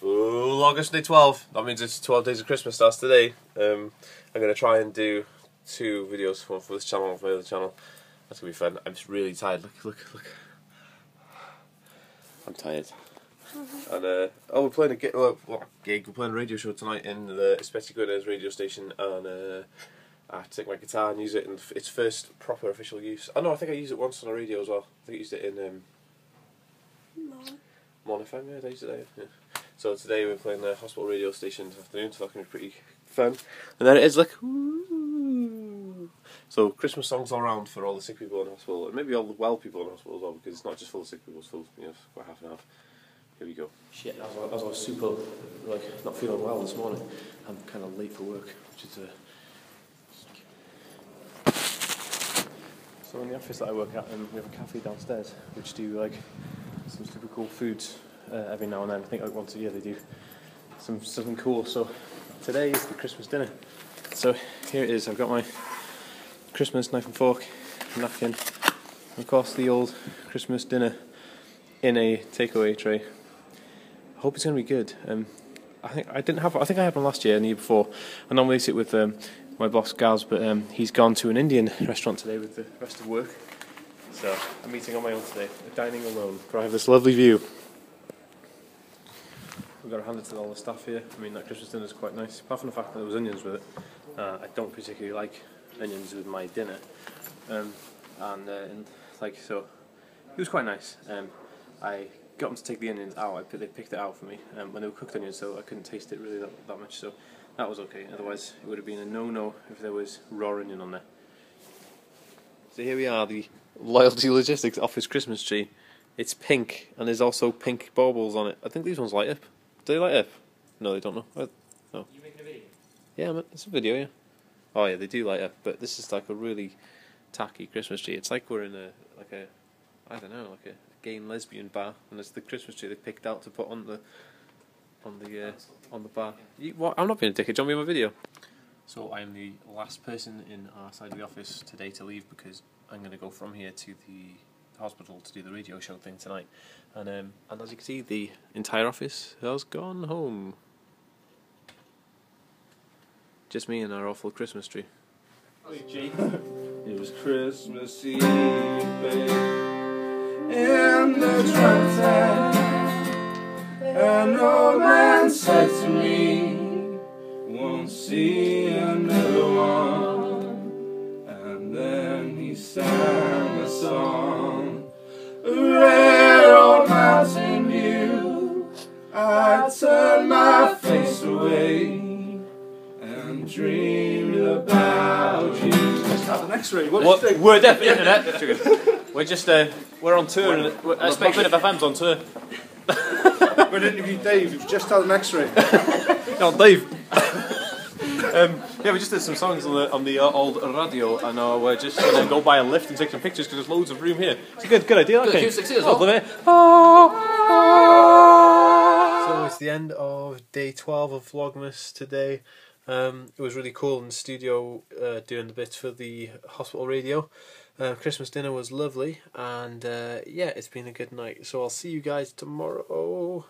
Vlogmas day 12. That means it's 12 days of Christmas starts today. Um, I'm going to try and do two videos for, for this channel and for the other channel. That's going to be fun. I'm just really tired. Look, look, look. I'm tired. And uh, oh, we're playing a gig. Well, well, gig. We're playing a radio show tonight in the Especially Guinness radio station, and uh, I have to take my guitar and use it in its first proper official use. Oh no, I think I used it once on a radio as well. I think I used it in um, Mon FM. Yeah, I used it there. Yeah. So today we're playing the hospital radio station this afternoon, so going to be pretty fun. And then it is like, ooh. so Christmas songs all around for all the sick people in hospital, and maybe all the well people in hospital as well, because it's not just full of sick people, it's full, you know, quite half and half. Here we go. Shit, as I, as I was super, like, not feeling well this morning, I'm kind of late for work, which is uh... So in the office that I work at, um, we have a cafe downstairs, which do, like, some super cool foods uh, every now and then. I think like once a year they do some something cool. So today is the Christmas dinner. So here it is. I've got my Christmas knife and fork, napkin, and of course the old Christmas dinner in a takeaway tray. I hope it's going to be good. Um, I think I didn't have. I think I had one last year and the year before. I normally sit with um, my boss Gaz, but um, he's gone to an Indian restaurant today with the rest of work. So I'm eating on my own today, dining alone. I have this lovely view. We've got to hand it to all the staff here. I mean, that Christmas dinner is quite nice, apart from the fact that there was onions with it. Uh, I don't particularly like onions with my dinner, um, and, uh, and like so, it was quite nice. Um, I got them to take the onions out. I they picked it out for me um, when they were cooked onions, so I couldn't taste it really that, that much. So that was okay. Otherwise, it would have been a no-no if there was raw onion on there. So here we are, the Loyalty Logistics office Christmas tree. It's pink, and there's also pink baubles on it. I think these ones light up. Do they light up? No, they don't know. Oh. You making a video? Yeah, it's a video, yeah. Oh yeah, they do light up, but this is like a really tacky Christmas tree. It's like we're in a like a I don't know, like a gay and lesbian bar, and it's the Christmas tree they picked out to put on the on the uh, on the bar. You, what? I'm not being a dickhead. John, me in my video. So I am the last person in our side of the office today to leave because I'm going to go from here to the hospital to do the radio show thing tonight. And um, and as you can see, the entire office has gone home. Just me and our awful Christmas tree. It was Christmas Eve, babe, in the trumpet. An old man said to me, Won't see another one. And then he sang dreamed about you. Have an X-ray. What, What? do you think? We're definitely internet. we're just uh, we're on tour. and we're, uh, Spec Minute FM's on tour. We're going to interview Dave. Who's just had an X-ray. No, Dave. um, yeah, we just did some songs on the on the uh, old radio, and uh, we're just going to go by a lift and take some pictures because there's loads of room here. It's a good good idea. Good okay. acoustics as Oh, well. it. So it's the end of day 12 of Vlogmas today. Um, it was really cool in the studio uh, doing the bits for the hospital radio. Uh, Christmas dinner was lovely, and uh, yeah, it's been a good night. So I'll see you guys tomorrow.